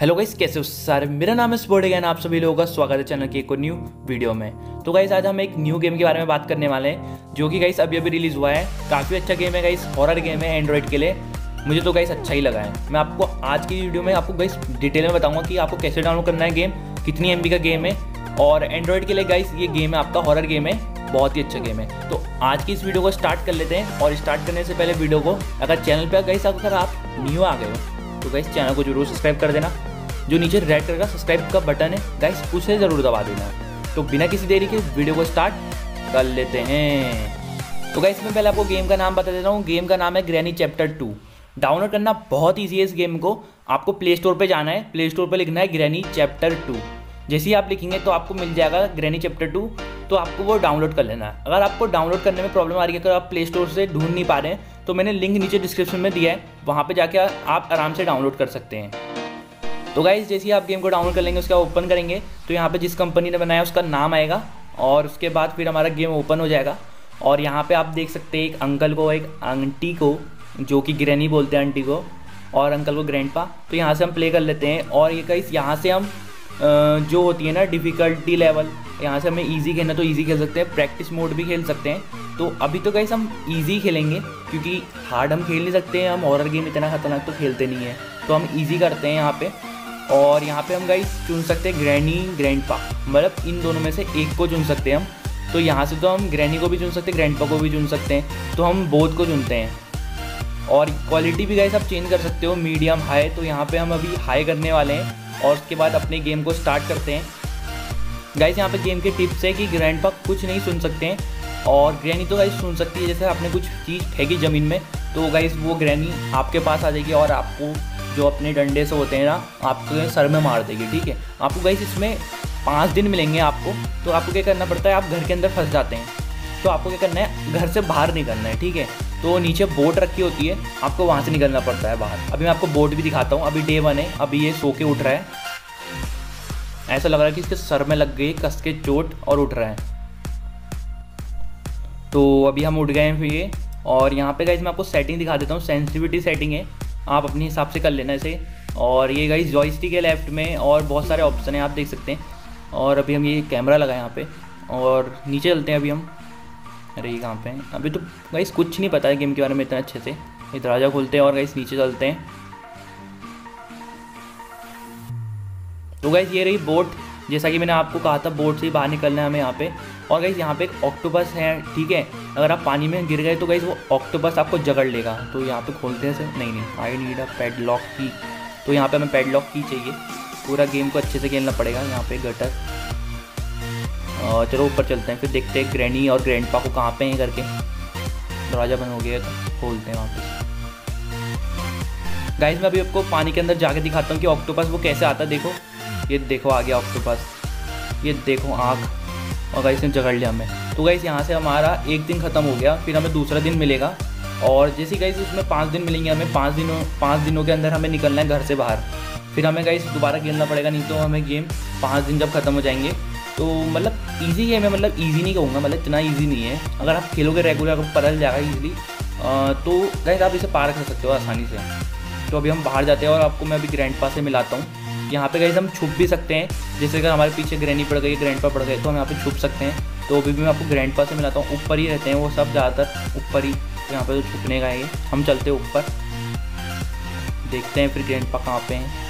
Hello guys कैसे हो सारे? मेरा नाम है स्पोर्ट गैन आप सभी लोगों का स्वागत है चैनल की एक न्यू वीडियो में। तो गाइस आज हम एक न्यू गेम के बारे में बात करने वाले हैं, जो कि गाइस अभी अभी रिलीज़ हुआ है। काफ़ी अच्छा गेम है गाइस हॉरर गेम है एंड्रॉइड के लिए। मुझे तो गाइस अच्छा ही लगा है। मैं आपको आज की वीडियो में आपको गाइस डिटेल में बताऊँगा कि आपको कैसे डाउनलोड करना है गेम कितनी MB का गेम है। और एंड्रॉयड के लिए गाइस ये गेम है, आपका हॉरर गेम है, बहुत ही अच्छा गेम है। तो आज की इस वीडियो को स्टार्ट कर लेते हैं। और स्टार्ट करने से पहले वीडियो को, अगर चैनल पर गाइस अगर आप न्यू आ गए हो तो गाइस चैनल को ज़रूर सब्सक्राइब कर देना। जो नीचे रेड कलर का सब्सक्राइब का बटन है गाइस उसे ज़रूर दबा देना। तो बिना किसी देरी के वीडियो को स्टार्ट कर लेते हैं। तो गाइस मैं पहले आपको गेम का नाम बता देता हूँ। गेम का नाम है ग्रैनी चैप्टर टू डाउनलोड करना बहुत ईजी है इस गेम को। आपको प्ले स्टोर पर जाना है। प्ले स्टोर पर लिखना है ग्रैनी चैप्टर टू जैसे ही आप लिखेंगे तो आपको मिल जाएगा ग्रैनी चैप्टर टू तो आपको वो डाउनलोड कर लेना। है अगर आपको डाउनलोड करने में प्रॉब्लम आ रही है, अगर आप प्ले स्टोर से ढूंढ नहीं पा रहे हैं तो मैंने लिंक नीचे डिस्क्रिप्शन में दिया है, वहाँ पे जाके आप आराम से डाउनलोड कर सकते हैं। तो गाइज़ जैसे ही आप गेम को डाउनलोड कर लेंगे, उसका ओपन करेंगे तो यहाँ पे जिस कंपनी ने बनाया, उसका नाम आएगा, और उसके बाद फिर हमारा गेम ओपन हो जाएगा। और यहाँ पे आप देख सकते हैं, एक अंकल को, एक आंटी को, जो कि ग्रैनी बोलते हैं आंटी को, और अंकल को ग्रैंड पा तो यहाँ से हम प्ले कर लेते हैं। और ये कहीं यहाँ से हम जो होती है ना डिफ़िकल्टी लेवल यहाँ से हमें इजी खेलना तो इजी खेल सकते हैं। प्रैक्टिस मोड भी खेल सकते हैं। तो अभी तो गाइस हम इजी खेलेंगे, क्योंकि हार्ड हम खेल नहीं सकते हैं हम हॉरर गेम इतना खतरनाक तो खेलते नहीं है। तो हम इजी करते हैं यहाँ पे। और यहाँ पे हम गाइस चुन सकते हैं ग्रैनी ग्रैंड पा मतलब इन दोनों में से एक को चुन सकते हैं हम। तो यहाँ से तो हम ग्रैनी को भी चुन सकते हैं ग्रैंड पा को भी चुन सकते हैं। तो हम बोथ को चुनते हैं। और क्वालिटी भी गाइस आप चेंज कर सकते हो मीडियम हाई तो यहाँ पे हम अभी हाई करने वाले हैं। और उसके बाद अपने गेम को स्टार्ट करते हैं। गाइस यहाँ पे गेम के टिप्स है कि ग्रैंड पा कुछ नहीं सुन सकते हैं। और ग्रैनी तो गाइस सुन सकती है, जैसे आपने कुछ चीज़ फेंकी ज़मीन में तो गाइस वो ग्रैनी आपके पास आ जाएगी और आपको जो अपने डंडे से होते हैं ना, आपके सर में मार देगी, ठीक है? आपको गाइस इसमें पाँच दिन मिलेंगे आपको तो आपको क्या करना पड़ता है, आप घर के अंदर फंस जाते हैं। तो आपको क्या करना है, घर से बाहर निकलना है, ठीक है? तो नीचे बोट रखी होती है, आपको वहाँ से निकलना पड़ता है बाहर। अभी मैं आपको बोट भी दिखाता हूँ, अभी डे वन है, अभी ये सो के उठ रहा है। ऐसा लग रहा है कि इसके सर में लग गई, कस के चोट और उठ रहा है। तो अभी हम उठ गए हैं फिर ये। और यहाँ पे गाइज़ मैं आपको सेटिंग दिखा देता हूँ। सेंसिटिविटी सेटिंग है। आप अपने हिसाब से कर लेना इसे। और ये गाइज़ जॉयस्टिक है लेफ़्ट में और बहुत सारे ऑप्शन हैं, आप देख सकते हैं। और अभी हम ये कैमरा लगाए यहाँ पे। और नीचे चलते हैं अभी हम। अरे ये कहाँ पे हैं? अभी तो गाइस कुछ नहीं पता है गेम के बारे में इतना अच्छे से। ये दरवाज़ा खोलते हैं और गाइस नीचे चलते हैं। तो गाइस ये रही बोट जैसा कि मैंने आपको कहा था बोट से बाहर निकलना है हमें यहाँ पे। और गाइस यहाँ पे एक ऑक्टोपस है, ठीक है? अगर आप पानी में गिर गए तो गाइस वो ऑक्टोपस आपको जगड़ लेगा। तो यहाँ पे खोलते हैं सर नहीं नहीं I need a pad lock की तो यहाँ पे हमें पैड लॉक की चाहिए। पूरा गेम को अच्छे से खेलना पड़ेगा यहाँ पे गटर चलो ऊपर चलते हैं, फिर देखते हैं ग्रैनी और ग्रैंड को कहाँ पे हैं करके। दरवाज़ा बंद हो गया तो खोलते हैं वहाँ पे गाइस मैं अभी आपको पानी के अंदर जाके दिखाता हूँ कि ऑक्टोपस वो कैसे आता है। देखो, ये देखो आ गया ऑक्टोपस ये देखो आँख। और गाइस ने जगड़ लिया हमें। तो गाइस यहाँ से हमारा एक दिन ख़त्म हो गया, फिर हमें दूसरा दिन मिलेगा। और जैसे गाइस उसमें पाँच दिन मिलेंगे हमें, पाँच दिनों पाँच दिनों के अंदर हमें निकलना है घर से बाहर। फिर हमें गाइस दोबारा खेलना पड़ेगा, नहीं तो हमें गेम पाँच दिन जब ख़त्म हो जाएँगे। तो मतलब ईजी गेम है मतलब ईजी नहीं कहूँगा मतलब इतना ईजी नहीं है। अगर आप खेलोगे रेगुलर चल जाएगा ईजिली तो गाइस आप इसे पार कर सकते हो आसानी से। तो अभी हम बाहर जाते हैं और आपको मैं अभी ग्रैंड पास से मिलाता हूँ। यहाँ पे गाइस हम छुप भी सकते हैं। जैसे अगर हमारे पीछे ग्रैनी पड़ गई ग्रैंड पड़ गए तो हम यहाँ पे छुप सकते हैं। तो अभी भी मैं आपको ग्रैंड से मिलाता हूँ। ऊपर ही रहते हैं वो सब ज़्यादातर। ऊपर ही यहाँ पे तो छुपने का है हम चलते हैं ऊपर। देखते हैं फिर ग्रैंड पा कहाँ पे हैं।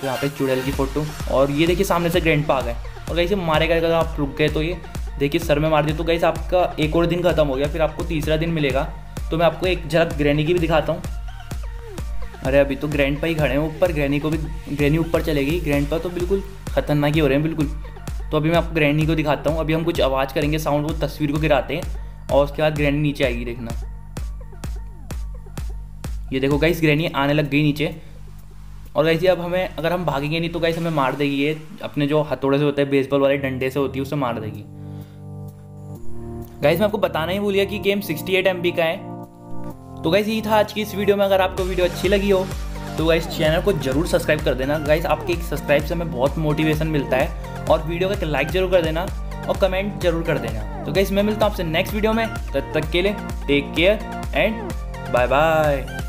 तो यहाँ पे चुड़ैल की फ़ोटो। और ये देखिए सामने से ग्रैंड आ गए। और कहीं से मारेगा अगर आप रुक गए तो ये। देखिए सर में मार दिया। तो कहीं आपका एक और दिन खत्म हो गया। फिर आपको तीसरा दिन मिलेगा। तो मैं आपको एक झलक ग्रैनी की भी दिखाता हूँ। अरे, अभी तो ग्रैंड पा ही खड़े हैं। ऊपर ग्रैनी को भी ग्रैनी ऊपर चलेगी। ग्रैंड पा तो बिल्कुल खतरनाक ही हो रहे हैं, बिल्कुल। तो अभी मैं आपको ग्रैनी को दिखाता हूँ। अभी हम कुछ आवाज़ करेंगे साउंड वो तस्वीर को गिराते हैं और उसके बाद ग्रैनी नीचे आएगी, देखना। ये देखो गाइस ग्रैनी आने लग गई नीचे। और वैसे अब हमें अगर हम भागेंगे नहीं तो गाइस हमें मार देगी ये। अपने जो हथौड़े से होते हैं बेसबॉल वाले डंडे से होती है, उसे मार देगी। गाइस मैं आपको बताना ही भूल गया कि गेम 68 एट का है। तो गाइज़ यही था आज की इस वीडियो में। अगर आपको वीडियो अच्छी लगी हो तो गाइज़ चैनल को ज़रूर सब्सक्राइब कर देना। गाइज़ आपके एक सब्सक्राइब से हमें बहुत मोटिवेशन मिलता है। और वीडियो का लाइक ज़रूर कर देना और कमेंट ज़रूर कर देना। तो गाइज़ मैं मिलता हूँ आपसे नेक्स्ट वीडियो में। तब तक के लिए take care and bye bye